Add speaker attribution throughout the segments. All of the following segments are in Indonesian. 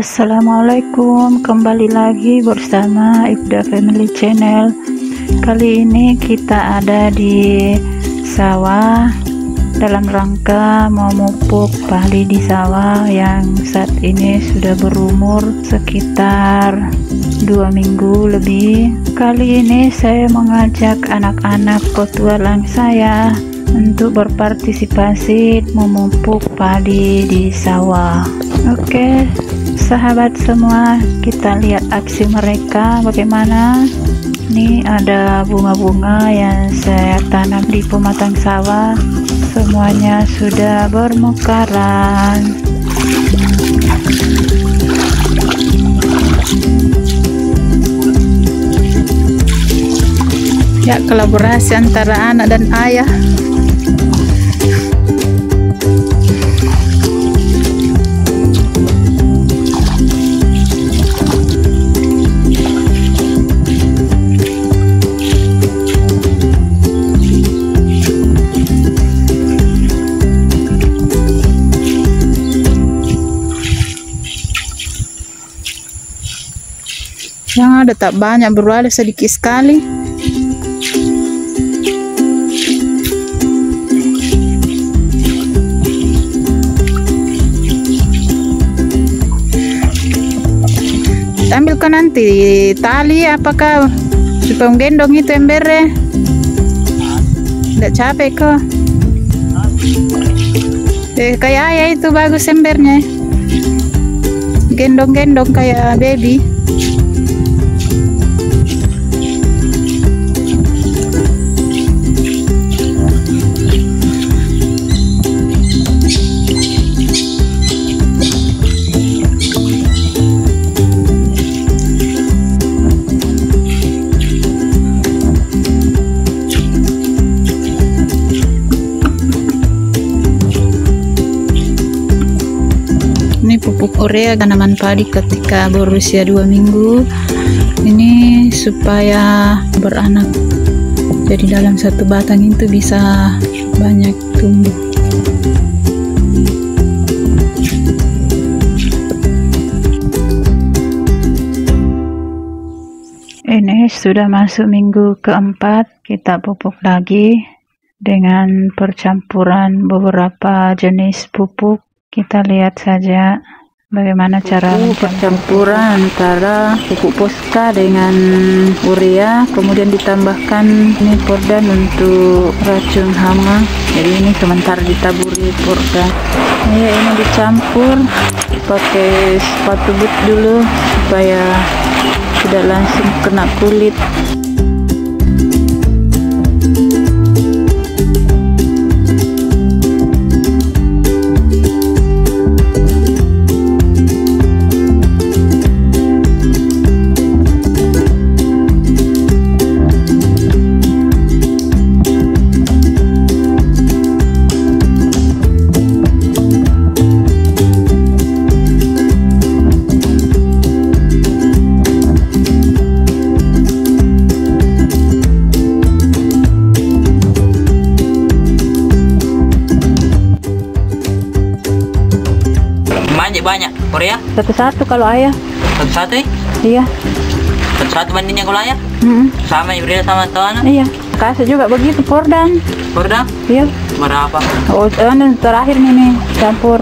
Speaker 1: Assalamualaikum kembali lagi bersama Ibda Family Channel. Kali ini kita ada di sawah dalam rangka memupuk padi di sawah yang saat ini sudah berumur sekitar dua minggu lebih. Kali ini saya mengajak anak-anak petualang saya untuk berpartisipasi memupuk padi di sawah. Oke sahabat semua kita lihat aksi mereka bagaimana. Ini ada bunga-bunga yang saya tanam di pematang sawah. Semuanya sudah bermekaran. Ya kolaborasi antara anak dan ayah ada tak banyak berada sedikit sekali. Ambilkan nanti tali apakah supaya gendong itu embernya tidak capek kok. Eh, kayak ayah itu bagus embernya. Gendong-gendong kayak baby pupuk urea tanaman padi ketika berusia dua minggu. Ini supaya beranak jadi dalam satu batang itu bisa banyak tumbuh. Ini sudah masuk minggu keempat kita pupuk lagi dengan percampuran beberapa jenis pupuk. Kita lihat saja bagaimana cara percampuran antara pupuk poska dengan urea kemudian ditambahkan ini pordan untuk racun hama. Jadi ini sementara ditaburi pordan. Ya ini dicampur pakai sepatu boot dulu supaya tidak langsung kena kulit
Speaker 2: Korea?
Speaker 1: Satu-satu kalau ayah.
Speaker 2: Satu satu ya
Speaker 1: iya.
Speaker 2: Satu satu bandingnya kalau ayah?
Speaker 1: Mm-mm.
Speaker 2: sama Ibril sama Tuana
Speaker 1: iya. Kasih juga begitu pordan
Speaker 2: Porda
Speaker 1: iya.
Speaker 2: Berapa?
Speaker 1: Oh anu, terakhir nih nih campur.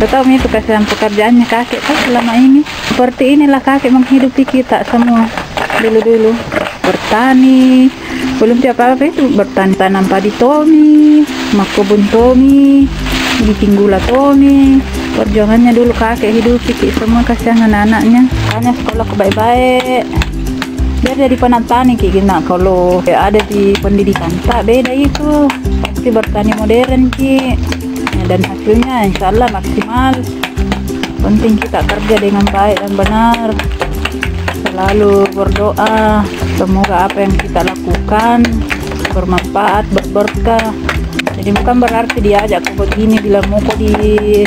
Speaker 1: Betul itu kasihan pekerjaannya kakek kan selama ini. Seperti inilah kakek menghidupi kita semua. Dulu-dulu. Bertani. Belum tiap apa itu bertani. Tanam padi Tommy makobun Tommy bikin gula Tommy perjuangannya dulu kakek hidupi ki semua kasihan anak-anaknya. Hanya sekolah ke baik-baik biar jadi penantani ki gina kalau ada di pendidikan. Tak beda itu. Pasti bertani modern ki. Ya, dan hasilnya insya Allah maksimal. Penting kita kerja dengan baik dan benar. Selalu berdoa. Semoga apa yang kita lakukan bermanfaat berberkah jadi bukan berarti diajak ke begini bila mau kok di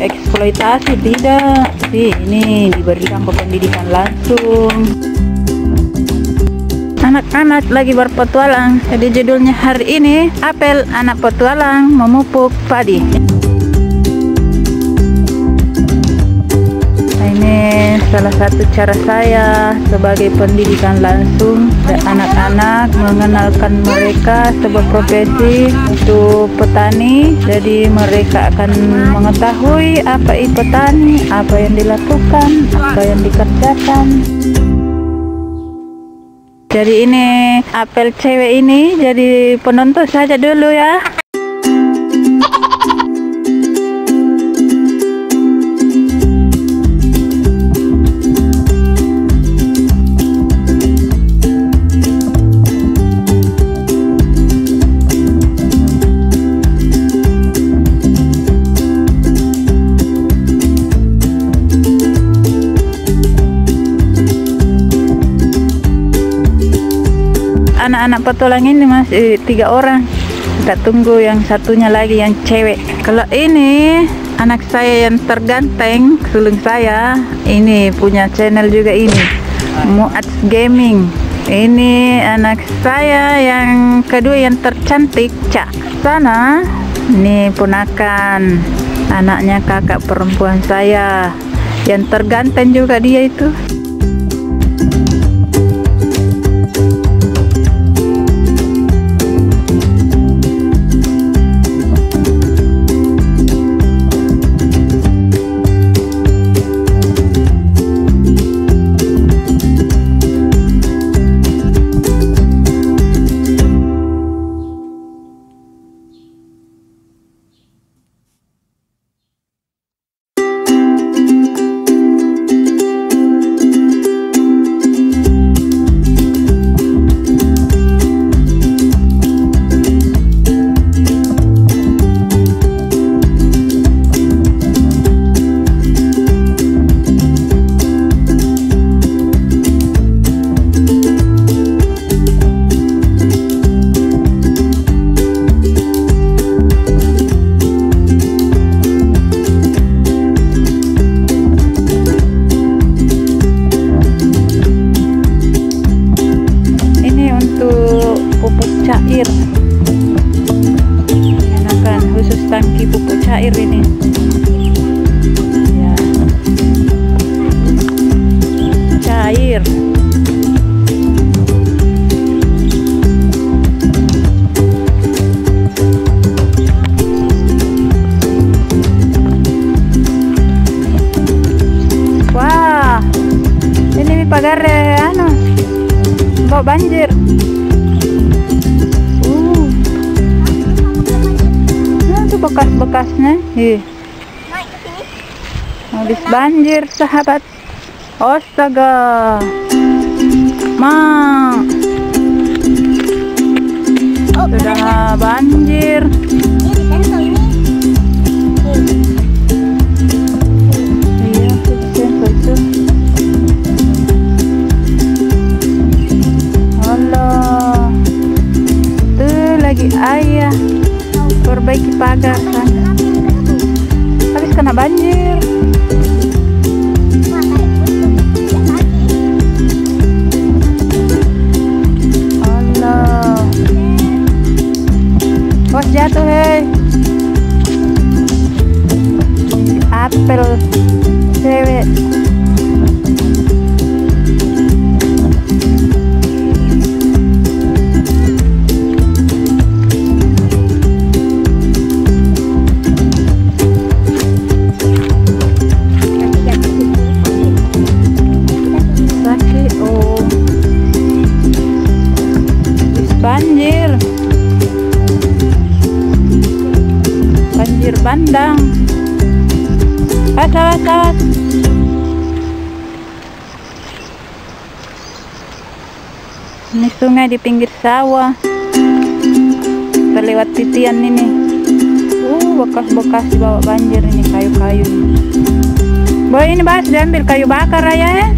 Speaker 1: eksploitasi tidak. Sih ini diberikan pendidikan langsung. Anak-anak lagi berpetualang. Jadi judulnya hari ini apel anak petualang memupuk padi salah satu cara saya sebagai pendidikan langsung anak-anak mengenalkan mereka sebuah profesi untuk petani. Jadi mereka akan mengetahui apa itu petani apa yang dilakukan apa yang dikerjakan. Jadi ini apel cewek ini jadi penonton saja dulu ya anak-anak petualang ini masih tiga orang. Kita tunggu yang satunya lagi yang cewek. Kalau ini anak saya yang terganteng sulung saya ini punya channel juga ini Muat Gaming. Ini anak saya yang kedua yang tercantik Cak sana. Ini ponakan anaknya kakak perempuan saya. Yang terganteng juga dia itu bawa banjir. Uh. Nah itu bekas-bekasnya. Ih. Habis banjir sahabat. Astaga. Ma. Sudah banjir bandang awas, awas. Ini sungai di pinggir sawah. Kita lewat titian ini. Uh, bekas-bekas dibawa banjir ini kayu-kayu. Boy ini bahas diambil kayu bakar ya.